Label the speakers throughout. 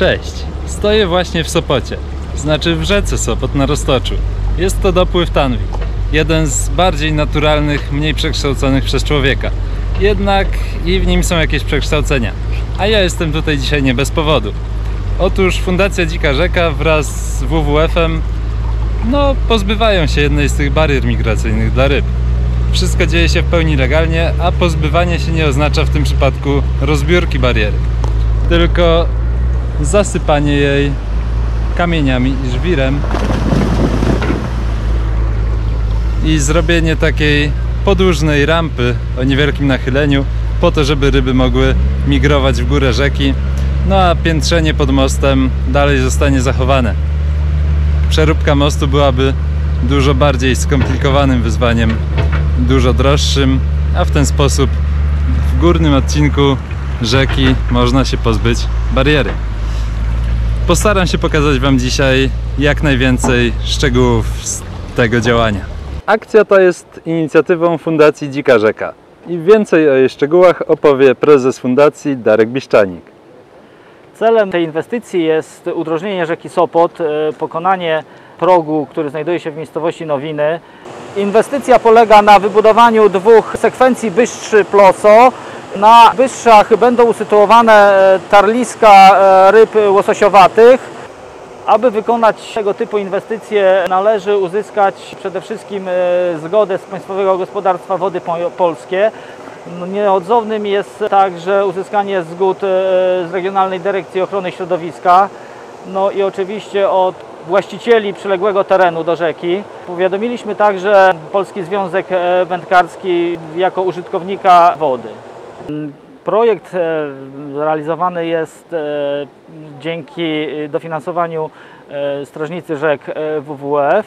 Speaker 1: Cześć, stoję właśnie w Sopocie, znaczy w rzece Sopot na Roztoczu. Jest to dopływ Tanwi, jeden z bardziej naturalnych, mniej przekształconych przez człowieka. Jednak i w nim są jakieś przekształcenia. A ja jestem tutaj dzisiaj nie bez powodu. Otóż Fundacja Dzika Rzeka wraz z WWF-em no, pozbywają się jednej z tych barier migracyjnych dla ryb. Wszystko dzieje się w pełni legalnie, a pozbywanie się nie oznacza w tym przypadku rozbiórki bariery, tylko zasypanie jej kamieniami i żwirem i zrobienie takiej podłużnej rampy o niewielkim nachyleniu po to, żeby ryby mogły migrować w górę rzeki, no a piętrzenie pod mostem dalej zostanie zachowane. Przeróbka mostu byłaby dużo bardziej skomplikowanym wyzwaniem, dużo droższym, a w ten sposób w górnym odcinku rzeki można się pozbyć bariery. Postaram się pokazać Wam dzisiaj jak najwięcej szczegółów z tego działania. Akcja ta jest inicjatywą Fundacji Dzika Rzeka i więcej o jej szczegółach opowie prezes fundacji Darek Biszczanik.
Speaker 2: Celem tej inwestycji jest udrożnienie rzeki Sopot, e, pokonanie progu, który znajduje się w miejscowości Nowiny. Inwestycja polega na wybudowaniu dwóch sekwencji Bystrzy Ploso. Na Bystrzach będą usytuowane e, tarliska e, ryb łososiowatych. Aby wykonać tego typu inwestycje należy uzyskać przede wszystkim zgodę z Państwowego Gospodarstwa Wody Polskie. No, nieodzownym jest także uzyskanie zgód z Regionalnej Dyrekcji Ochrony Środowiska, no i oczywiście od właścicieli przyległego terenu do rzeki. Powiadomiliśmy także Polski Związek Wędkarski jako użytkownika wody. Projekt realizowany jest dzięki dofinansowaniu Strażnicy Rzek WWF.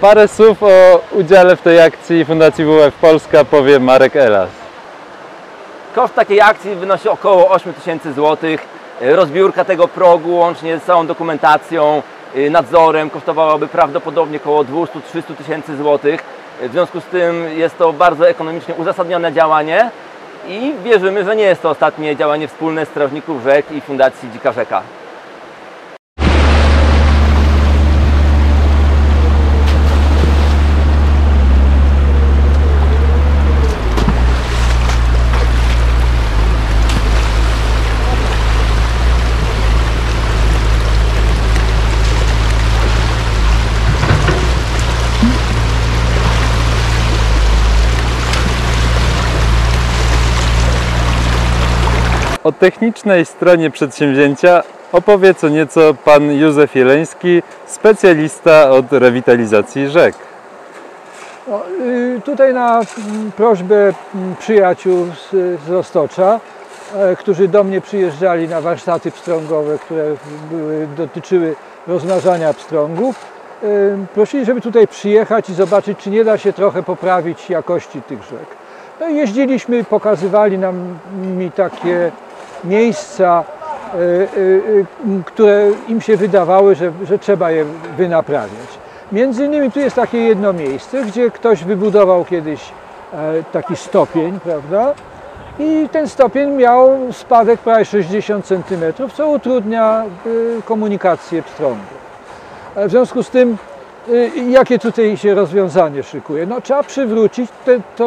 Speaker 1: Parę słów o udziale w tej akcji Fundacji WWF Polska powie Marek Elas.
Speaker 3: Koszt takiej akcji wynosi około 8 tysięcy złotych. Rozbiórka tego progu łącznie z całą dokumentacją, nadzorem kosztowałaby prawdopodobnie około 200-300 tysięcy złotych. W związku z tym jest to bardzo ekonomicznie uzasadnione działanie i wierzymy, że nie jest to ostatnie działanie wspólne Strażników Rzek i Fundacji Dzika Rzeka.
Speaker 1: O technicznej stronie przedsięwzięcia opowie co nieco pan Józef Jeleński, specjalista od rewitalizacji rzek.
Speaker 4: No, tutaj na prośbę przyjaciół z, z Roztocza, e, którzy do mnie przyjeżdżali na warsztaty pstrągowe, które były, dotyczyły rozmnażania pstrągów, y, prosili, żeby tutaj przyjechać i zobaczyć, czy nie da się trochę poprawić jakości tych rzek. No jeździliśmy, pokazywali nam mi takie miejsca, które im się wydawały, że, że trzeba je wynaprawiać. Między innymi tu jest takie jedno miejsce, gdzie ktoś wybudował kiedyś taki stopień, prawda? I ten stopień miał spadek prawie 60 cm, co utrudnia komunikację pstrągów. W związku z tym, jakie tutaj się rozwiązanie szykuje? No, trzeba przywrócić te, te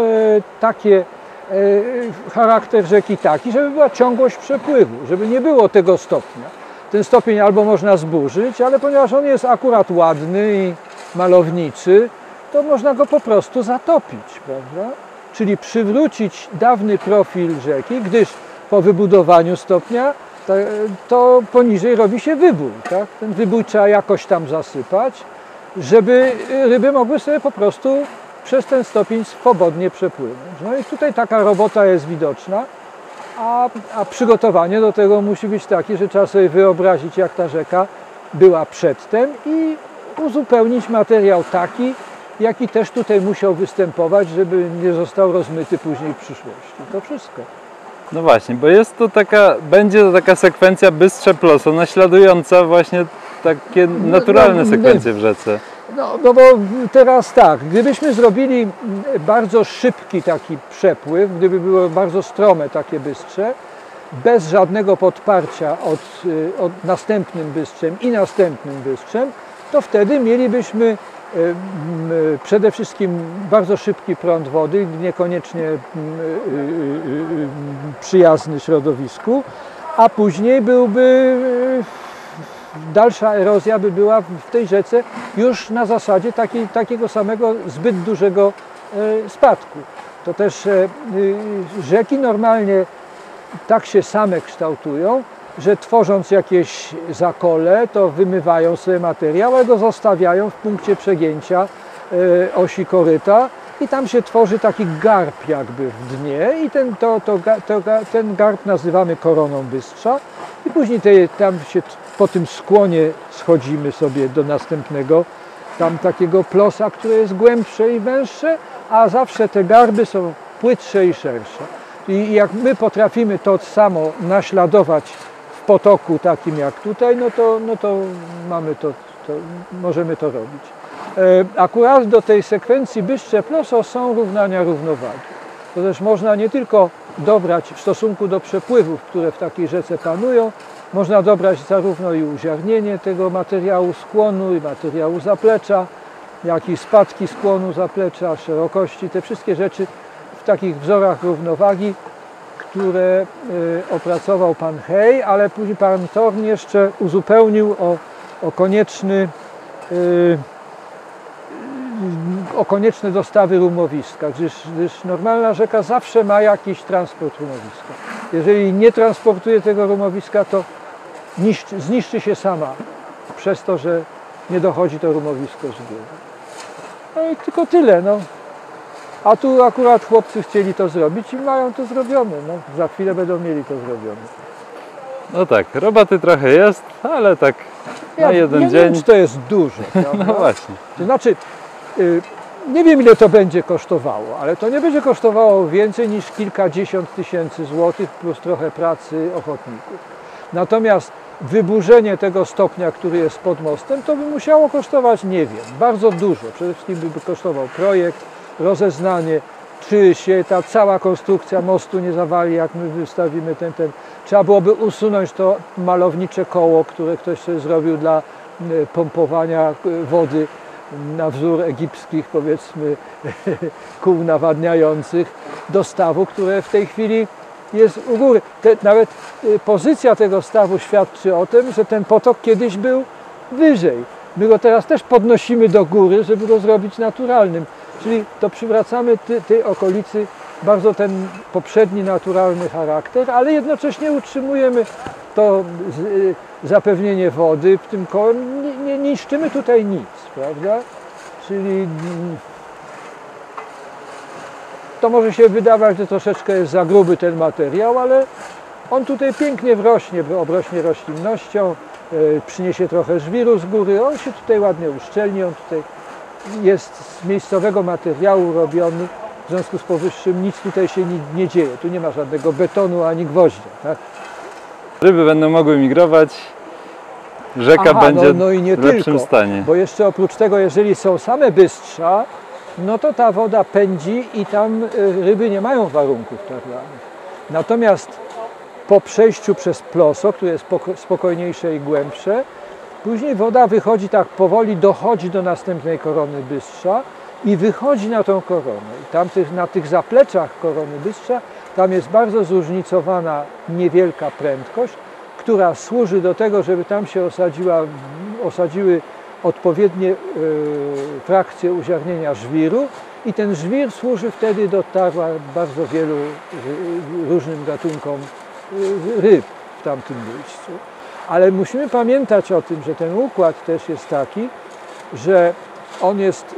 Speaker 4: takie charakter rzeki taki, żeby była ciągłość przepływu, żeby nie było tego stopnia. Ten stopień albo można zburzyć, ale ponieważ on jest akurat ładny i malowniczy, to można go po prostu zatopić, prawda? Czyli przywrócić dawny profil rzeki, gdyż po wybudowaniu stopnia to poniżej robi się wybój. Tak? Ten wybój trzeba jakoś tam zasypać, żeby ryby mogły sobie po prostu przez ten stopień swobodnie przepłynąć. No i tutaj taka robota jest widoczna, a, a przygotowanie do tego musi być takie, że trzeba sobie wyobrazić, jak ta rzeka była przedtem i uzupełnić materiał taki, jaki też tutaj musiał występować, żeby nie został rozmyty później w przyszłości. To wszystko.
Speaker 1: No właśnie, bo jest to taka, będzie to taka sekwencja bystrze ploso, naśladująca właśnie takie naturalne sekwencje w rzece.
Speaker 4: No, no bo teraz tak, gdybyśmy zrobili bardzo szybki taki przepływ, gdyby było bardzo strome takie bystrze, bez żadnego podparcia od, y, od następnym bystrzem i następnym bystrzem, to wtedy mielibyśmy y, y, przede wszystkim bardzo szybki prąd wody, niekoniecznie przyjazny środowisku, a później byłby dalsza erozja by była w tej rzece już na zasadzie takiej, takiego samego zbyt dużego e, spadku. To też e, y, rzeki normalnie tak się same kształtują, że tworząc jakieś zakole, to wymywają sobie materiał, ale go zostawiają w punkcie przegięcia e, osi koryta i tam się tworzy taki garb jakby w dnie i ten, to, to, to, ten garb nazywamy koroną bystrza i później te, tam się po tym skłonie schodzimy sobie do następnego tam takiego plosa, które jest głębsze i węższe, a zawsze te garby są płytsze i szersze. I jak my potrafimy to samo naśladować w potoku takim jak tutaj, no to, no to mamy to, to, możemy to robić. E, Akurat do tej sekwencji bystrze ploso są równania równowagi. To też można nie tylko dobrać w stosunku do przepływów, które w takiej rzece panują, można dobrać zarówno i uziarnienie tego materiału skłonu, i materiału zaplecza, jak i spadki skłonu zaplecza, szerokości, te wszystkie rzeczy w takich wzorach równowagi, które y, opracował pan Hej, ale później pan Thorn jeszcze uzupełnił o, o konieczny y, o konieczne dostawy rumowiska, gdyż, gdyż normalna rzeka zawsze ma jakiś transport rumowiska. Jeżeli nie transportuje tego rumowiska, to niszczy, zniszczy się sama przez to, że nie dochodzi to rumowisko z góry. No i tylko tyle. No. A tu akurat chłopcy chcieli to zrobić i mają to zrobione. No. Za chwilę będą mieli to zrobione.
Speaker 1: No tak, roboty trochę jest, ale tak na jeden
Speaker 4: nie
Speaker 1: dzień.
Speaker 4: wiem, czy to jest dużo. prawda?
Speaker 1: No właśnie.
Speaker 4: To znaczy, y, nie wiem ile to będzie kosztowało, ale to nie będzie kosztowało więcej niż kilkadziesiąt tysięcy złotych plus trochę pracy ochotników. Natomiast wyburzenie tego stopnia, który jest pod mostem, to by musiało kosztować, nie wiem, bardzo dużo. Przede wszystkim by kosztował projekt, rozeznanie, czy się ta cała konstrukcja mostu nie zawali, jak my wystawimy ten, ten. Trzeba byłoby usunąć to malownicze koło, które ktoś sobie zrobił dla e, pompowania e, wody na wzór egipskich, powiedzmy, kół nawadniających do stawu, które w tej chwili jest u góry. Te, nawet y, pozycja tego stawu świadczy o tym, że ten potok kiedyś był wyżej. My go teraz też podnosimy do góry, żeby go zrobić naturalnym. Czyli to przywracamy ty, tej okolicy bardzo ten poprzedni naturalny charakter, ale jednocześnie utrzymujemy to y, zapewnienie wody w tym kołem. Nie, nie niszczymy tutaj nic, prawda? Czyli mm, to może się wydawać, że troszeczkę jest za gruby ten materiał, ale on tutaj pięknie wrośnie, bo obrośnie roślinnością, e, przyniesie trochę żwiru z góry, on się tutaj ładnie uszczelni, on tutaj jest z miejscowego materiału robiony, w związku z powyższym nic tutaj się nie, nie dzieje, tu nie ma żadnego betonu ani gwoździa. Tak?
Speaker 1: Ryby będą mogły migrować, rzeka
Speaker 4: Aha,
Speaker 1: będzie
Speaker 4: no, no i nie
Speaker 1: w lepszym
Speaker 4: tylko,
Speaker 1: stanie.
Speaker 4: Bo jeszcze oprócz tego, jeżeli są same bystrza, no to ta woda pędzi i tam y, ryby nie mają warunków tarlanych. Natomiast po przejściu przez ploso, które jest spoko- spokojniejsze i głębsze, później woda wychodzi tak powoli, dochodzi do następnej korony bystrza i wychodzi na tą koronę. I tam na tych zapleczach korony bystrza, tam jest bardzo zróżnicowana niewielka prędkość, która służy do tego, żeby tam się osadziła, osadziły odpowiednie e, frakcje uziarnienia żwiru i ten żwir służy wtedy do tarła bardzo wielu e, różnym gatunkom e, ryb w tamtym miejscu. Ale musimy pamiętać o tym, że ten układ też jest taki, że on jest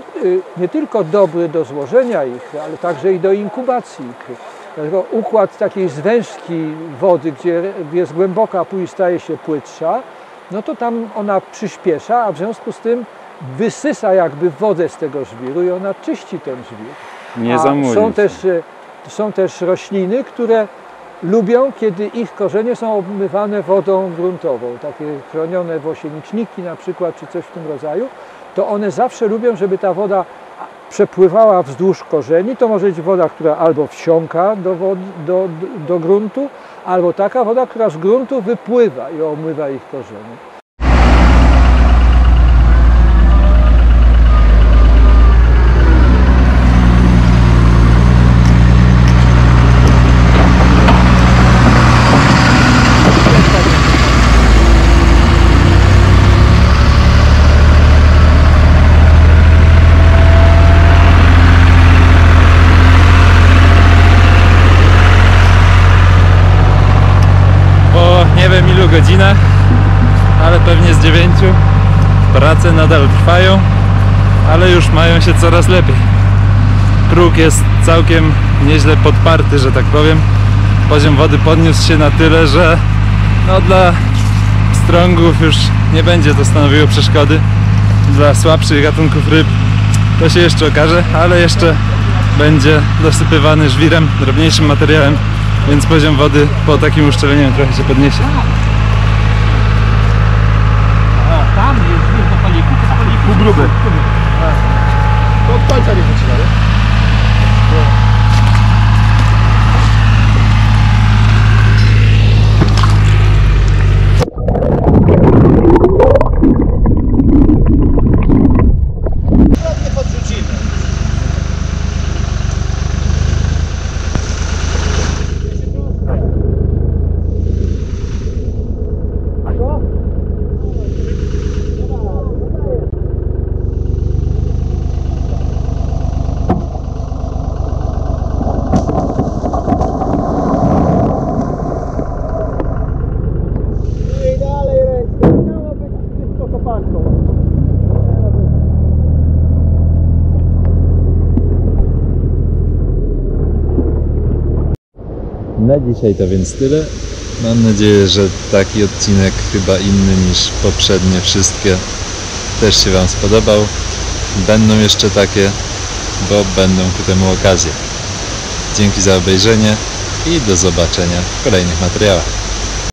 Speaker 4: nie tylko dobry do złożenia ikry, ale także i do inkubacji ikry. Dlatego układ takiej zwężki wody, gdzie jest głęboka, a później staje się płytsza, no to tam ona przyspiesza, a w związku z tym wysysa jakby wodę z tego żwiru i ona czyści ten żwir.
Speaker 1: Nie zamuli.
Speaker 4: są też, e, są też rośliny, które lubią, kiedy ich korzenie są obmywane wodą gruntową, takie chronione włosieniczniki na przykład, czy coś w tym rodzaju, to one zawsze lubią, żeby ta woda przepływała wzdłuż korzeni. To może być woda, która albo wsiąka do, wody, do, do, do gruntu, albo taka woda, która z gruntu wypływa i omywa ich korzenie.
Speaker 1: po nie wiem ilu godzinach, ale pewnie z dziewięciu. Prace nadal trwają, ale już mają się coraz lepiej. Próg jest całkiem nieźle podparty, że tak powiem. Poziom wody podniósł się na tyle, że no dla strągów już nie będzie to stanowiło przeszkody. Dla słabszych gatunków ryb to się jeszcze okaże, ale jeszcze będzie dosypywany żwirem, drobniejszym materiałem, więc poziom wody po takim uszczeleniu trochę się podniesie.
Speaker 2: Tam jest do paliku, to paliku gruby.
Speaker 5: To od końca nie zaczyna, nie? Ładnie podrzucimy. I dalej ręce. Miało być wszystko kopanką.
Speaker 1: Na dzisiaj to więc tyle. Mam nadzieję, że taki odcinek chyba inny niż poprzednie wszystkie też się Wam spodobał. Będą jeszcze takie, bo będą ku temu okazje. Dzięki za obejrzenie i do zobaczenia w kolejnych materiałach.